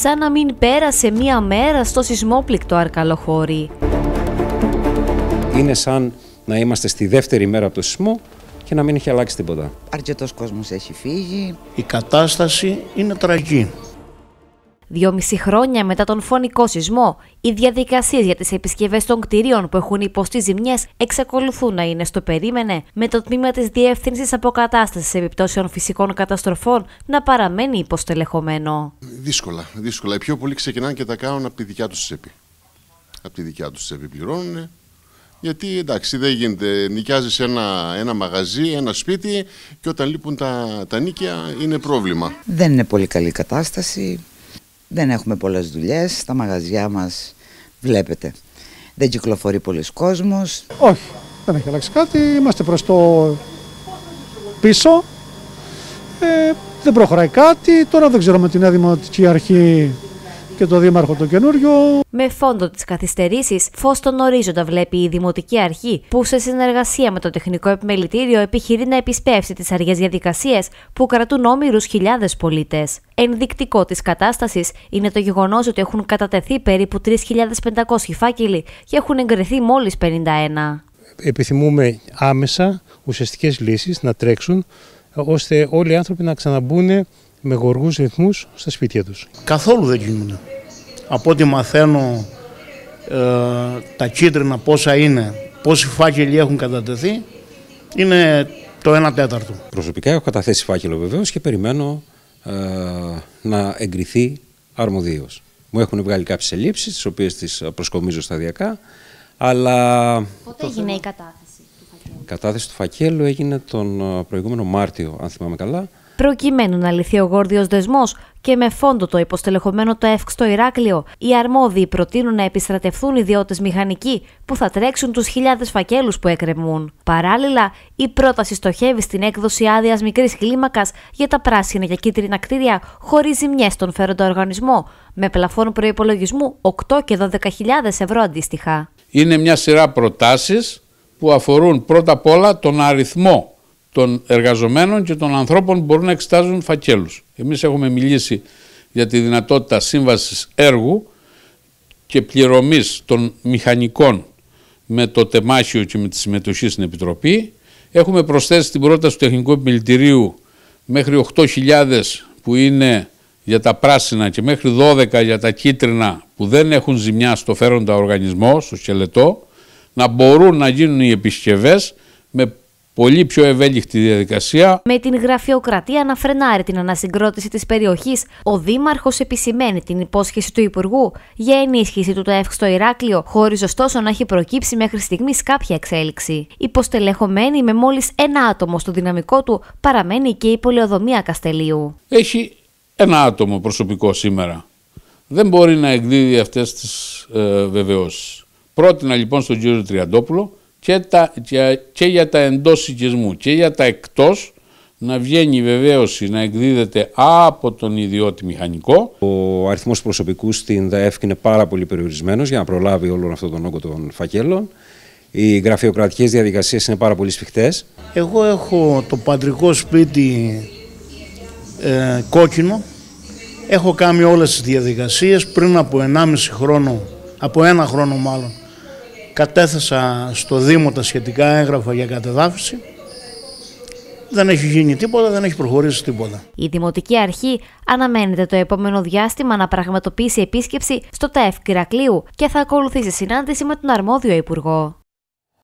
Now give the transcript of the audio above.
σαν να μην πέρασε μία μέρα στο σεισμόπληκτο Αρκαλοχώρι. Είναι σαν να είμαστε στη δεύτερη μέρα από το σεισμό και να μην έχει αλλάξει τίποτα. Αρκετός κόσμος έχει φύγει. Η κατάσταση είναι τραγική. Δυόμιση χρόνια μετά τον φωνικό σεισμό, οι διαδικασίες για τις επισκευές των κτηρίων που έχουν υποστεί ζημιές εξακολουθούν να είναι στο περίμενε, με το τμήμα της Διεύθυνσης Αποκατάστασης Επιπτώσεων Φυσικών Καταστροφών να παραμένει υποστελεχωμένο. Δύσκολα, δύσκολα. Οι πιο πολλοί ξεκινάνε και τα κάνουν από τη δικιά τους τσέπη. Από τη δικιά τους τσέπη πληρώνουν. Γιατί εντάξει, δεν γίνεται. Νοικιάζεις ένα, ένα μαγαζί, ένα σπίτι και όταν λείπουν τα, τα νίκια είναι πρόβλημα. Δεν είναι πολύ καλή κατάσταση. Δεν έχουμε πολλές δουλειές. Τα μαγαζιά μας βλέπετε. Δεν κυκλοφορεί πολλοί κόσμος. Όχι, δεν έχει αλλάξει κάτι. Είμαστε προς το πίσω. Ε, δεν προχωράει κάτι. Τώρα δεν ξέρω με την Νέα Δημοτική Αρχή και το Δήμαρχο το καινούριο. Με φόντο τι καθυστερήσεις, φως στον ορίζοντα βλέπει η Δημοτική Αρχή, που σε συνεργασία με το Τεχνικό Επιμελητήριο επιχειρεί να επισπεύσει τις αργές διαδικασίες που κρατούν όμοιρους χιλιάδες πολίτες. Ενδεικτικό της κατάστασης είναι το γεγονός ότι έχουν κατατεθεί περίπου 3.500 φάκελοι και έχουν εγκριθεί μόλις 51. Επιθυμούμε άμεσα ουσιαστικές λύσεις να τρέξουν ώστε όλοι οι άνθρωποι να ξαναμπούν με γοργούς ρυθμούς στα σπίτια τους. Καθόλου δεν κινούνται. Από ό,τι μαθαίνω ε, τα κίτρινα πόσα είναι, πόσοι φάκελοι έχουν κατατεθεί, είναι το 1 τέταρτο. Προσωπικά έχω καταθέσει φάκελο βεβαίως και περιμένω ε, να εγκριθεί αρμοδίως. Μου έχουν βγάλει κάποιες ελλείψεις, τις οποίες τις προσκομίζω σταδιακά, αλλά... Πότε έγινε η κατάθεση του φακέλου; Η κατάθεση του φακέλου έγινε τον ε, προηγούμενο Μάρτιο, αν θυμάμαι καλά, Προκειμένου να λυθεί ο γόρδιος δεσμός και με φόντο το υποστελεχωμένο το ΕΦΚ στο Ηράκλειο, οι αρμόδιοι προτείνουν να επιστρατευτούν ιδιώτες μηχανικοί που θα τρέξουν τους χιλιάδες φακέλους που εκκρεμούν. Παράλληλα, η πρόταση στοχεύει στην έκδοση άδειας μικρής κλίμακας για τα πράσινα και κίτρινα κτίρια χωρίς ζημιές στον φέροντα οργανισμό, με πλαφόν προπολογισμού 8 και 12.000 ευρώ αντίστοιχα. Είναι μια σειρά προτάσεις που αφορούν πρώτα απ' όλα τον αριθμό των εργαζομένων και των ανθρώπων που μπορούν να εξετάζουν φακέλους. Εμείς έχουμε μιλήσει για τη δυνατότητα σύμβασης έργου και πληρωμής των μηχανικών με το τεμάχιο και με τη συμμετοχή στην Επιτροπή. Έχουμε προσθέσει την πρόταση του Τεχνικού Επιμελητηρίου μέχρι 8.000 που είναι για τα πράσινα και μέχρι 12 για τα κίτρινα που δεν έχουν ζημιά στο φέροντα οργανισμό, στο σκελετό, να μπορούν να γίνουν οι επισκευές με πολύ πιο ευέλικτη διαδικασία. Με την γραφειοκρατία να φρενάρει την ανασυγκρότηση της περιοχής, ο Δήμαρχος επισημαίνει την υπόσχεση του Υπουργού για ενίσχυση του ΤΕΦΚ στο Ηράκλειο, χωρίς ωστόσο να έχει προκύψει μέχρι στιγμής κάποια εξέλιξη. Υποστελεχωμένη με μόλις ένα άτομο στο δυναμικό του, παραμένει και η πολεοδομία Καστελίου. Έχει ένα άτομο προσωπικό σήμερα. Δεν μπορεί να εκδίδει αυτές τις ε, βεβαιώσεις. Πρότεινα λοιπόν στον κύριο Τριαντόπουλο και, τα, και, για τα εντός οικισμού και για τα εκτός να βγαίνει η βεβαίωση να εκδίδεται από τον ιδιώτη μηχανικό. Ο αριθμός προσωπικού στην ΔΑΕΦ είναι πάρα πολύ περιορισμένος για να προλάβει όλον αυτόν τον όγκο των φακέλων. Οι γραφειοκρατικές διαδικασίες είναι πάρα πολύ σφιχτές. Εγώ έχω το πατρικό σπίτι ε, κόκκινο. Έχω κάνει όλες τις διαδικασίες πριν από 1,5 χρόνο, από ένα χρόνο μάλλον, κατέθεσα στο Δήμο τα σχετικά έγγραφα για κατεδάφιση. Δεν έχει γίνει τίποτα, δεν έχει προχωρήσει τίποτα. Η Δημοτική Αρχή αναμένεται το επόμενο διάστημα να πραγματοποιήσει επίσκεψη στο ΤΕΦ Κυρακλείου και θα ακολουθήσει συνάντηση με τον αρμόδιο Υπουργό.